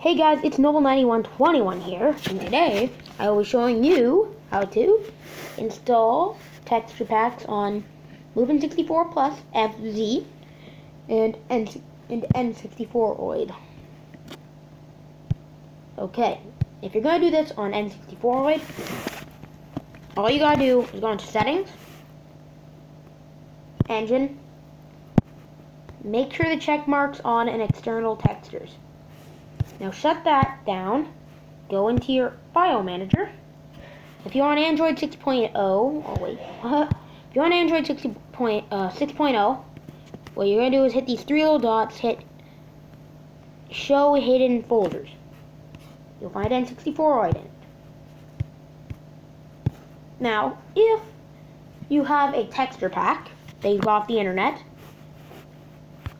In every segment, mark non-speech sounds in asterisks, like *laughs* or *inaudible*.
Hey guys, it's Noble9121 here, and today I will be showing you how to install texture packs on Mupen 64 Plus FZ and, N and N64oid. Okay, if you're going to do this on N64oid, all you gotta do is go into settings, engine, make sure the check marks on and external textures. Now shut that down, go into your file manager. If you're on Android 6.0, oh wait, if you're on Android 6.0, uh, 6.0, what you're going to do is hit these three little dots, hit show hidden folders. You'll find N64oid in it. Now, if you have a texture pack that you got off the internet,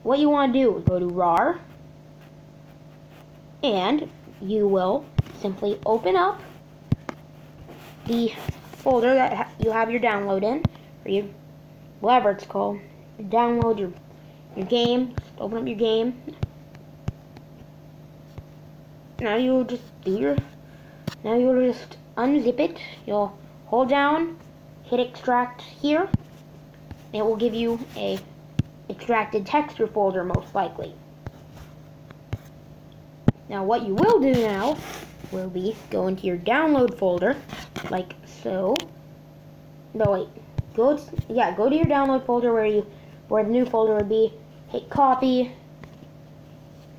what you want to do is go to RAR, and you will simply open up the folder that you have your download in, or you, whatever it's called. download your your game. open up your game. Now you'll just do your. Now you'll just unzip it. You'll hold down, hit extract here. It will give you a extracted texture folder most likely. Now what you will do now will be go into your download folder, like so. No wait, go to, yeah, go to your download folder where you where the new folder would be. Hit copy.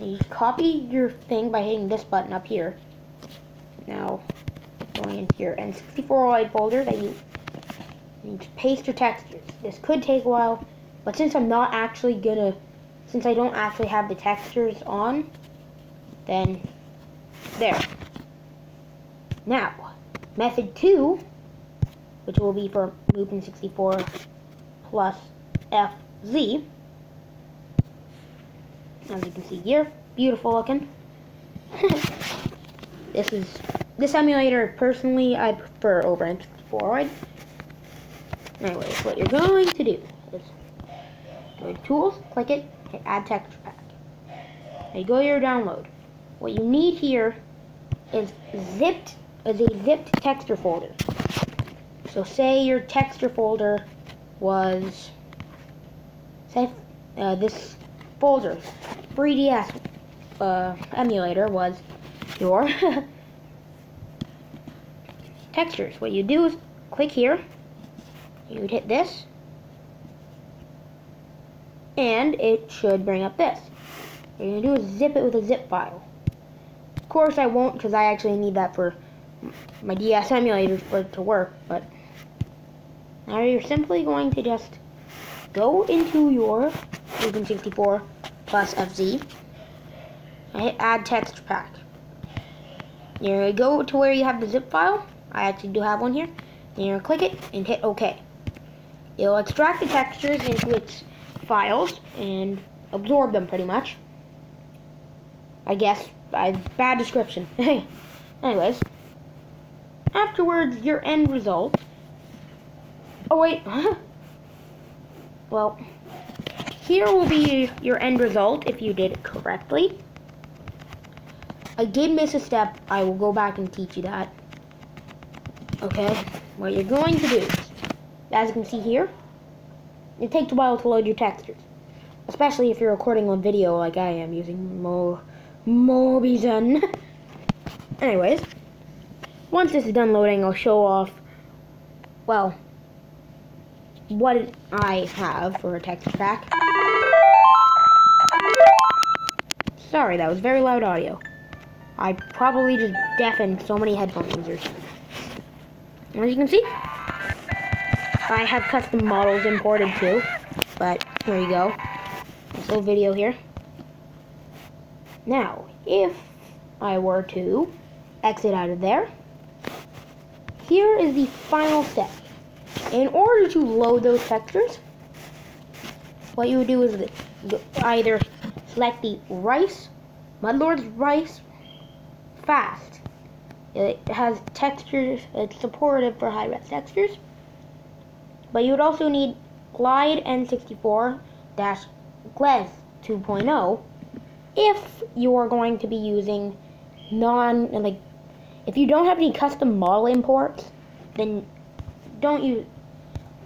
You copy your thing by hitting this button up here. Now going into your N64oid folder that you need to paste your textures. This could take a while, but since I'm not actually gonna, since I don't actually have the textures on, then there. Now, method two, which will be for Mupen 64 plus FZ. As you can see here, beautiful looking. *laughs* this is this emulator personally I prefer over N64. Anyways, what you're going to do is go to Tools, click it, hit Add Texture Pack. Now you go to your download. What you need here is zipped is a zipped texture folder. So say your texture folder was say uh, this folder 3ds uh, emulator was your *laughs* textures. What you do is click here. You would hit this, and it should bring up this. What you're gonna do is zip it with a zip file course I won't because I actually need that for my DS emulator for it to work, but now you're simply going to just go into your Mupen 64 plus FZ and hit add texture pack. To go to where you have the zip file. I actually do have one here. And to click it and hit OK. It'll extract the textures into its files and absorb them pretty much. I guess I, bad description. *laughs* Hey. Anyways, afterwards, your end result. Oh wait, *laughs* well, here will be your end result if you did it correctly. I did miss a step. I will go back and teach you that. Okay, what you're going to do, as you can see here, it takes a while to load your textures. Especially if you're recording on video like I am using Mo Mobizen. Anyways, once this is done loading, I'll show off, well, what I have for a texture pack. Sorry, that was very loud audio. I probably just deafened so many headphone users. As you can see, I have custom models imported too, but here you go. This little video here. Now, if I were to exit out of there, here is the final step. In order to load those textures, what you would do is either select the Rice, Mudlord's Rice Fast. It has textures, it's supportive for high-res textures. But you would also need Glide N64-GLES 2.0 if you're going to be using non like if you don't have any custom model imports, then don't use.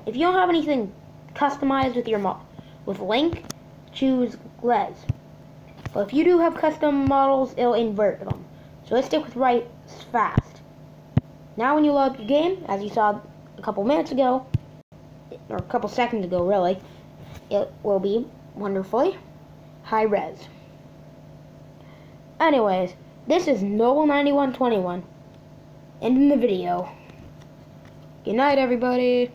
If you don't have anything customized with your mo- with Link, choose GLES. But if you do have custom models, it'll invert them. So let's stick with Rice Fast. Now when you load your game, as you saw a couple minutes ago, or a couple seconds ago really, it will be wonderfully high res. Anyways, this is Noble9121, ending the video. Good night everybody.